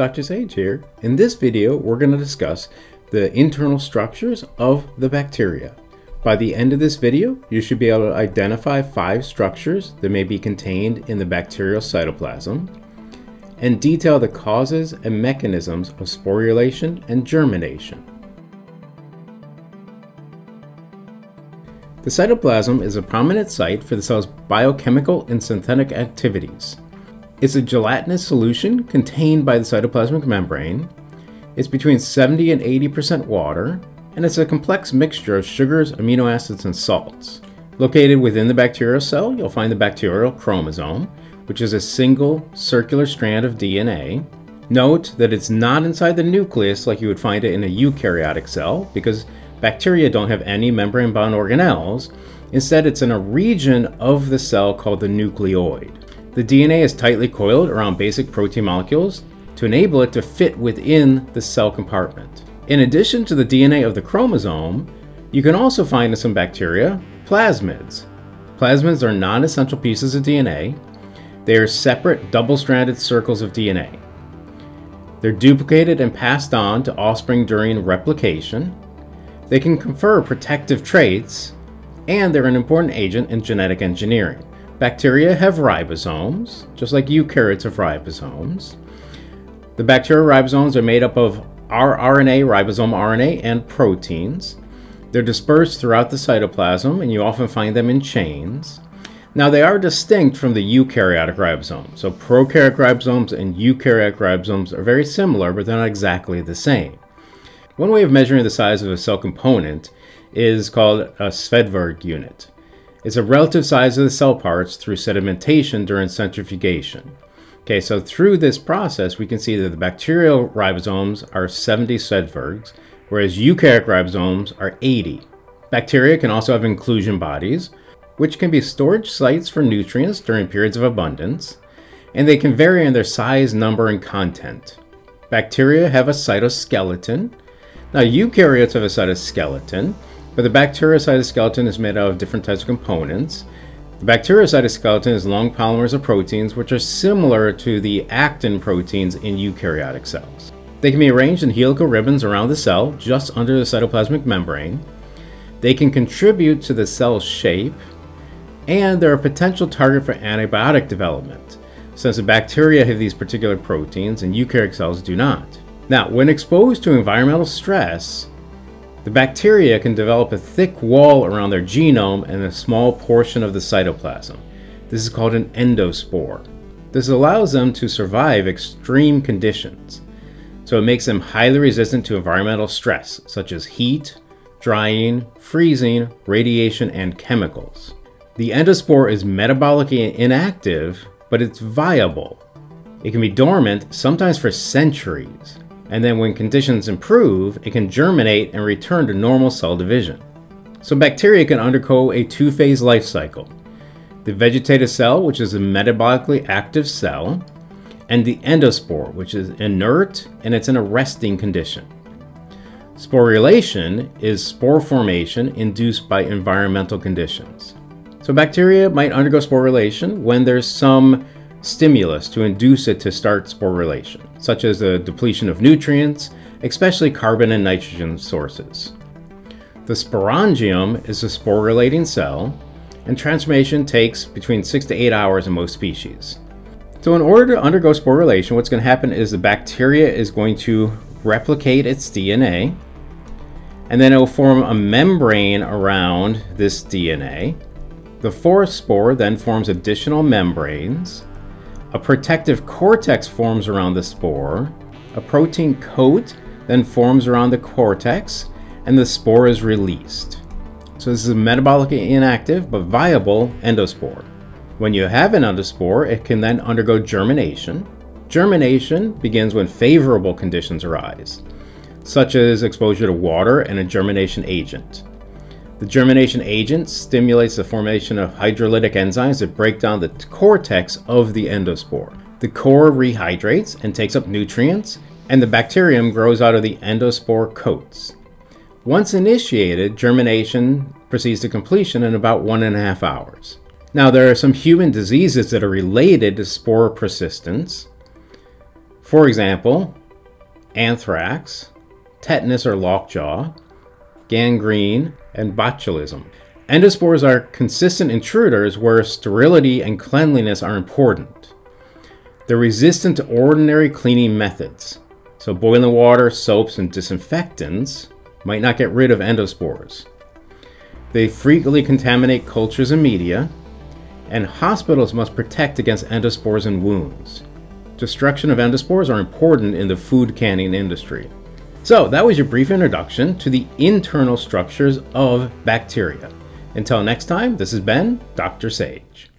Dr. Sage here. In this video, we're going to discuss the internal structures of the bacteria. By the end of this video, you should be able to identify five structures that may be contained in the bacterial cytoplasm and detail the causes and mechanisms of sporulation and germination. The cytoplasm is a prominent site for the cell's biochemical and synthetic activities. It's a gelatinous solution contained by the cytoplasmic membrane. It's between 70 and 80% water, and it's a complex mixture of sugars, amino acids, and salts. Located within the bacterial cell, you'll find the bacterial chromosome, which is a single circular strand of DNA. Note that it's not inside the nucleus like you would find it in a eukaryotic cell, because bacteria don't have any membrane-bound organelles. Instead, it's in a region of the cell called the nucleoid. The DNA is tightly coiled around basic protein molecules to enable it to fit within the cell compartment. In addition to the DNA of the chromosome, you can also find in some bacteria plasmids. Plasmids are non-essential pieces of DNA. They are separate double-stranded circles of DNA. They're duplicated and passed on to offspring during replication. They can confer protective traits, and they're an important agent in genetic engineering. Bacteria have ribosomes, just like eukaryotes have ribosomes. The bacterial ribosomes are made up of rRNA, ribosome RNA, and proteins. They're dispersed throughout the cytoplasm, and you often find them in chains. Now, they are distinct from the eukaryotic ribosomes. So, prokaryotic ribosomes and eukaryotic ribosomes are very similar, but they're not exactly the same. One way of measuring the size of a cell component is called a Svedberg unit is the relative size of the cell parts through sedimentation during centrifugation. Okay, so through this process, we can see that the bacterial ribosomes are 70 Svedbergs, whereas eukaryotic ribosomes are 80. Bacteria can also have inclusion bodies, which can be storage sites for nutrients during periods of abundance, and they can vary in their size, number, and content. Bacteria have a cytoskeleton. Now, eukaryotes have a cytoskeleton, but the bacterial cytoskeleton is made out of different types of components. The bacterial cytoskeleton is long polymers of proteins which are similar to the actin proteins in eukaryotic cells. They can be arranged in helical ribbons around the cell, just under the cytoplasmic membrane. They can contribute to the cell's shape, and they're a potential target for antibiotic development, since the bacteria have these particular proteins and eukaryotic cells do not. Now, when exposed to environmental stress, the bacteria can develop a thick wall around their genome and a small portion of the cytoplasm. This is called an endospore. This allows them to survive extreme conditions. So it makes them highly resistant to environmental stress, such as heat, drying, freezing, radiation, and chemicals. The endospore is metabolically inactive, but it's viable. It can be dormant, sometimes for centuries and then when conditions improve, it can germinate and return to normal cell division. So bacteria can undergo a two-phase life cycle. The vegetative cell, which is a metabolically active cell, and the endospore, which is inert and it's in a resting condition. Sporulation is spore formation induced by environmental conditions. So bacteria might undergo sporulation when there's some stimulus to induce it to start sporulation, such as the depletion of nutrients, especially carbon and nitrogen sources. The sporangium is a sporulating cell, and transformation takes between 6 to 8 hours in most species. So in order to undergo sporulation, what's going to happen is the bacteria is going to replicate its DNA, and then it will form a membrane around this DNA. The forespore then forms additional membranes, a protective cortex forms around the spore, a protein coat then forms around the cortex, and the spore is released. So this is a metabolically inactive but viable endospore. When you have an endospore, it can then undergo germination. Germination begins when favorable conditions arise, such as exposure to water and a germination agent. The germination agent stimulates the formation of hydrolytic enzymes that break down the cortex of the endospore. The core rehydrates and takes up nutrients, and the bacterium grows out of the endospore coats. Once initiated, germination proceeds to completion in about one and a half hours. Now, there are some human diseases that are related to spore persistence. For example, anthrax, tetanus or lockjaw, gangrene, and botulism. Endospores are consistent intruders where sterility and cleanliness are important. They're resistant to ordinary cleaning methods, so boiling water, soaps, and disinfectants might not get rid of endospores. They frequently contaminate cultures and media, and hospitals must protect against endospores and wounds. Destruction of endospores are important in the food canning industry. So, that was your brief introduction to the internal structures of bacteria. Until next time, this has been Dr. Sage.